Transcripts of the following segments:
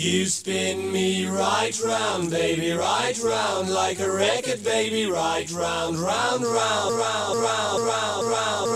You spin me right round, baby, right round, like a record, baby, right round, round, round, round, round, round, round.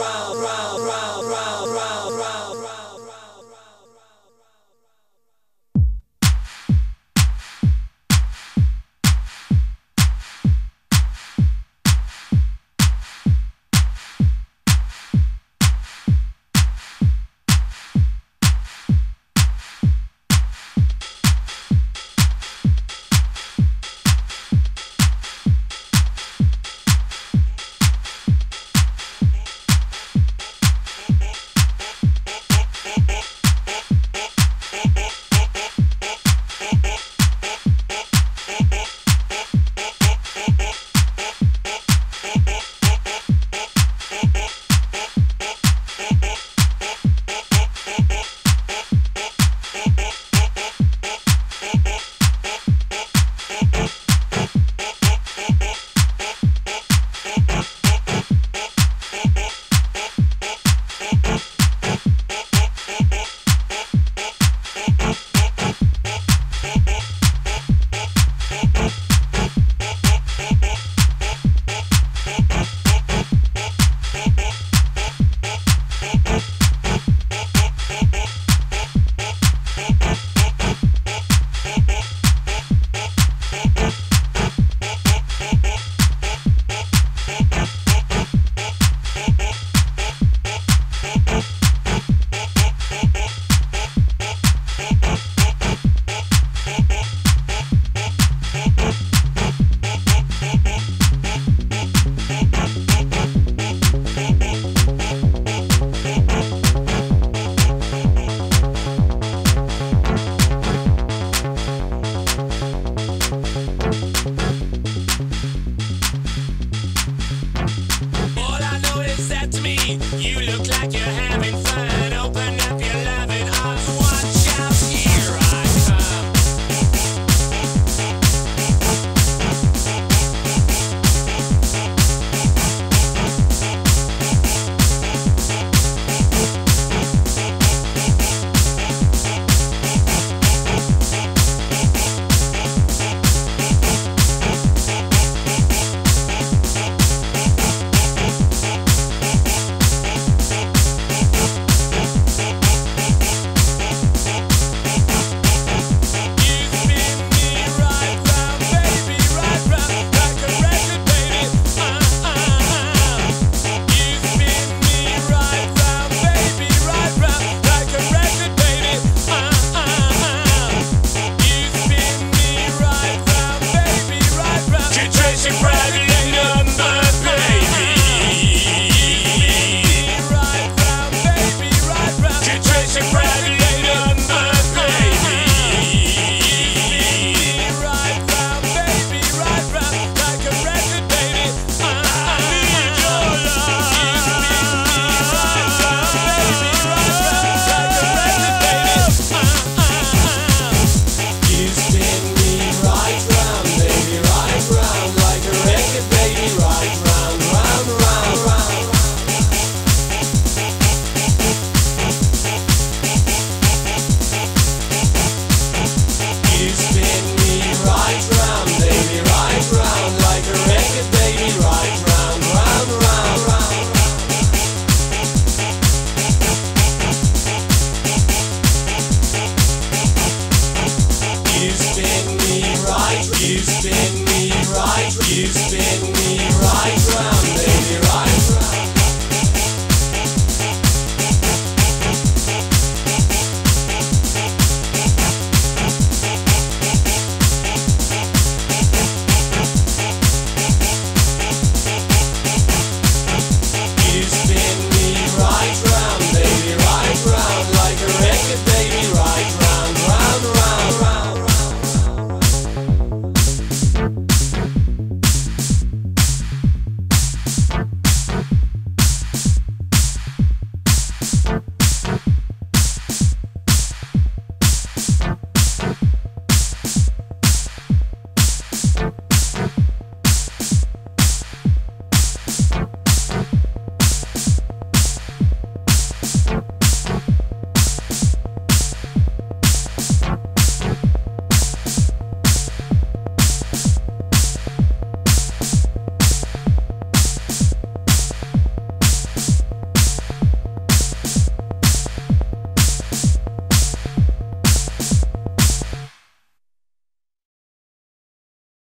You look like you're having fun. You spin me right, you spin me right round, baby, right.